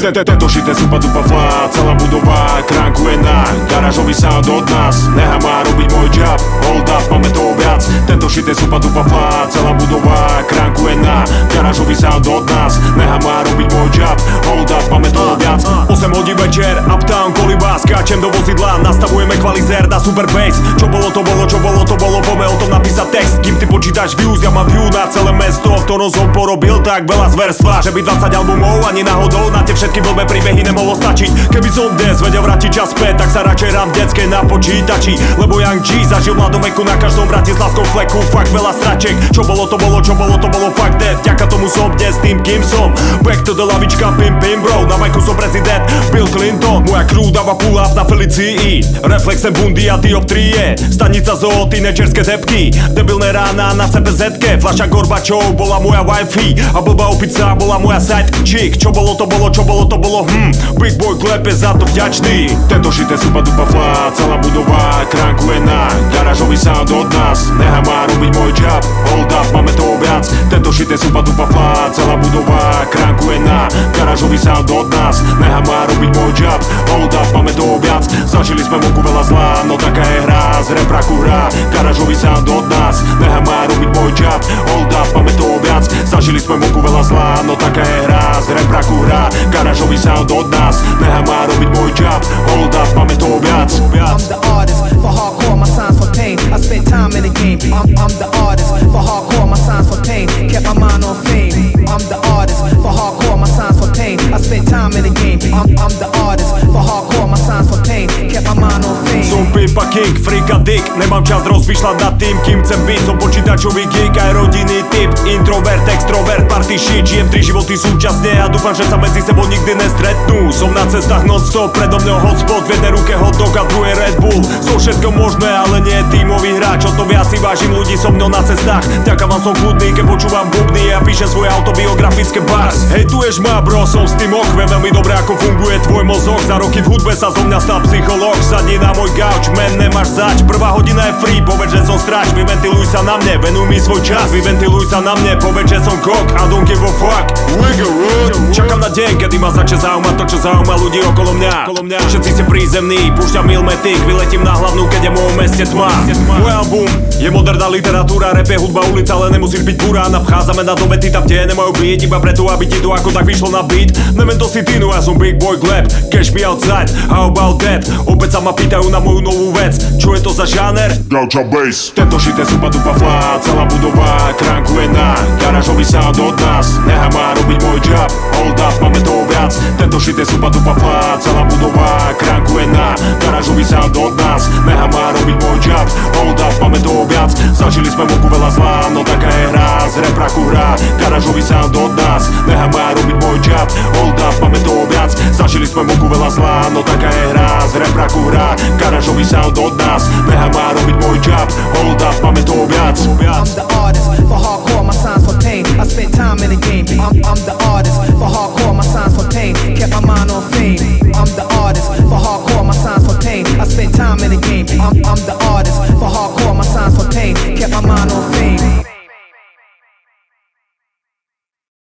Tento šité super dupa flá Celá budova kránkuje na Garážový sound od nás. Neha má robiť môj job Hold up, máme toho viac. Tento šité super dupa flá Celá budova kránkuje na Garážový sound od nás. Neha má robiť môj job Hold up, máme toho viac. 8 hodín večer, uptown, koliba Skáčem do vozidla, nastavujeme kvalizér na super bass. Čo bolo to bolo, čo bolo to bolo Poďme Počítaš views, ja mám view na celé mesto V ktorom som porobil tak veľa zverstva Že by 20 albumov ani náhodou Na tie všetky blbé príbehy nemohlo stačiť. Keby som dnes vedel vrátiť čas späť Tak sa radšej rám detské na počítači Lebo Young G zažil mladom veku Na každom láskou fleku Fakt veľa straček Čo bolo to bolo, čo bolo to bolo Fakt dead. Vďaka tomu som dnes tým kým som. Back to the lavička, pim pim bro Na majku som prezident. Bill Clinton Moja crew dáva pull up na Felicii Reflexem bundy a dioptrie. Stanica zoo, tínedžerské depky Debilné rána na CPZ-ke Flaša Gorbačov bola moja wifi A blbá opica bola moja side chick Čo bolo to bolo, čo bolo to bolo hm. Big boy klepe za to vďačný. Tento šité super dupa flá Celá budova kránkuje na Garážový sound od nás. Neha má robiť môj job Hold up, máme toho viac. Tento šité super dupa flá Celá budova kránkuje na Garážový sound od nás. Neha má robiť môj job Zažili sme moku veľa zlá No taká je hra, z repraku hra Garážový sound od nás Neha má robiť môj job Hold up, máme toho viac Zažili sme moku veľa zlá No taká je hra, z repraku hra Garážový sound od nás Neha má robiť môj job Hold up, máme toho viac I'm the artist for hardcore, my signs for pain. I spent time in the game. I'm, I'm the artist for hardcore, my signs for pain. Kept my mind on fame. I'm the artist for hardcore, my signs for pain. I spent time in the game. I'm, I'm the artist mind on fame. Som pipa king, freak a dick. Nemám čas rozmýšľať nad tým, kým chcem byť. Som počítačový geek, aj rodinný typ. Introvert, extrovert, party shit Žijem tri životy súčasne a dúfam, že sa medzi sebou nikdy nestretnú. Som na cestách non-stop, predo mňou hotspot V jednej ruke hot dog a druhé Red Bull. Som všetko možné, ale nie tímový hráč O to viac si vážim ľudí so mnou na cestách. Ďaká vám som chudný, keď počúvam bubny A píšem svoje autobiografické bars. Hejtuješ ma bro, som s tým ok Viem veľmi dobre ako funguje tvoj mozog. Za roky v hudbe sa zo mňa stal psycholog Sadni na môj gauč, men nemáš zač. Prvá hodina je free, povedz, že som stráč Vyventiluj sa na mne, venuj mi svoj čas. Vyventiluj sa na mne, povedz, že som kok. I don't give a fuck. Čakám na deň, kedy ma začne zaujímať to, čo zaujíma ľudí okolo mňa. Všetci ste prízemní, púšťam milmetik Vyletím na hlavnú, keď je mojom meste tma. Môj album je moderná literatúra Rap je hudba ulica, ale nemusíš byť burán Vchádzame na dobety tam, kde nemajú byť Iba preto, aby ti to ako tak vyšlo na beat. Memento City, no ja som Big Boy Gleb Cash me outside, how about that? Opäť sa ma pýtajú na moju novú vec Čo je to za žáner? Gaucha Bass. Tento šité super dupa flá Celá budova kránkuje na Garážový sound od nás. Neha má robiť môj job Hold up, máme toho viac. Tento šité super dupa flá Celá budova kránkuje na Garážový sound od nás. Neha má robiť môj job Hold up, máme toho viac. Zažili sme moku veľa zlá No taká je hra, z repraku hra Garážový sound od nás. Neha má robiť môj job Hold up, máme toho viac. Zažili sme moku veľa zlá No taká je hra, z repraku hra Garážový sound od nás. Neha má robiť môj job Hold up, máme toho viac. I'm the artist for hardcore, my signs for spent time in the game. I'm, I'm the artist, for hardcore, my signs for pain. Kept my mind on fame. I'm the artist, for hardcore, my signs for pain. I spent time in the game. I'm, I'm the artist.